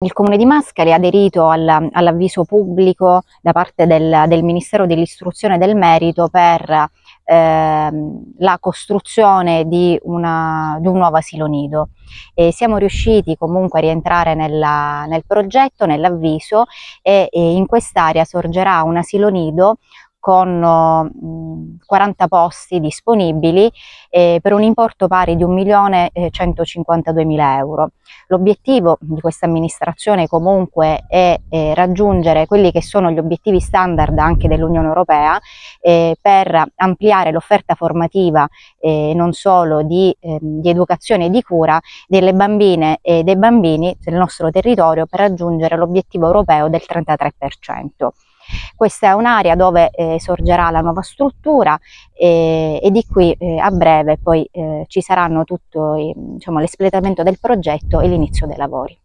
Il Comune di Mascali ha aderito all, all'avviso pubblico da parte del, del Ministero dell'Istruzione e del Merito per ehm, la costruzione di, una, di, un nuovo asilo nido. E siamo riusciti comunque a rientrare nella, nel progetto, nell'avviso e, e in quest'area sorgerà un asilo nido con 40 posti disponibili eh, per un importo pari di 1.152.000 euro. L'obiettivo di questa amministrazione comunque è eh, raggiungere quelli che sono gli obiettivi standard anche dell'Unione Europea eh, per ampliare l'offerta formativa eh, non solo di, ehm, di, educazione e di cura delle bambine e dei bambini del nostro territorio per raggiungere l'obiettivo europeo del 33%. Questa è un'area dove eh, sorgerà la nuova struttura eh, e di qui eh, a breve poi eh, ci saranno tutto diciamo, l'espletamento del progetto e l'inizio dei lavori.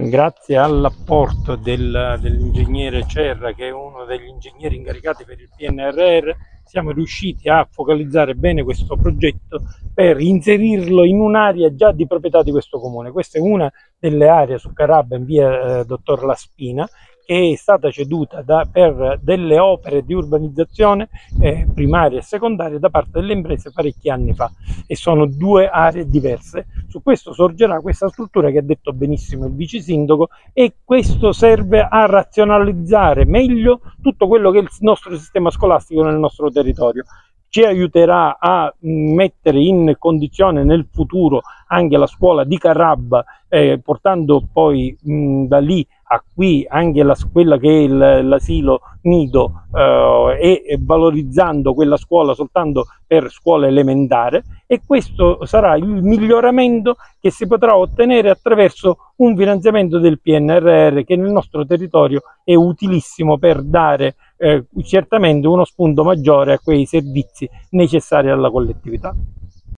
Grazie all'apporto del, dell'ingegnere Cerra, che è uno degli ingegneri incaricati per il PNRR, siamo riusciti a focalizzare bene questo progetto per inserirlo in un'area già di proprietà di questo comune. Questa è una delle aree su Carabba in via eh, Dottor Laspina è stata ceduta da, per delle opere di urbanizzazione eh, primaria e secondaria da parte delle imprese parecchi anni fa e sono due aree diverse. Su questo sorgerà questa struttura che ha detto benissimo il vice sindaco e questo serve a razionalizzare meglio tutto quello che è il nostro sistema scolastico nel nostro territorio ci aiuterà a mettere in condizione nel futuro anche la scuola di Carrabba, eh, portando poi mh, da lì a qui anche la, quella che è l'asilo nido eh, e valorizzando quella scuola soltanto per scuola elementare e questo sarà il miglioramento che si potrà ottenere attraverso un finanziamento del PNRR che nel nostro territorio è utilissimo per dare eh, certamente uno spunto maggiore a quei servizi necessari alla collettività.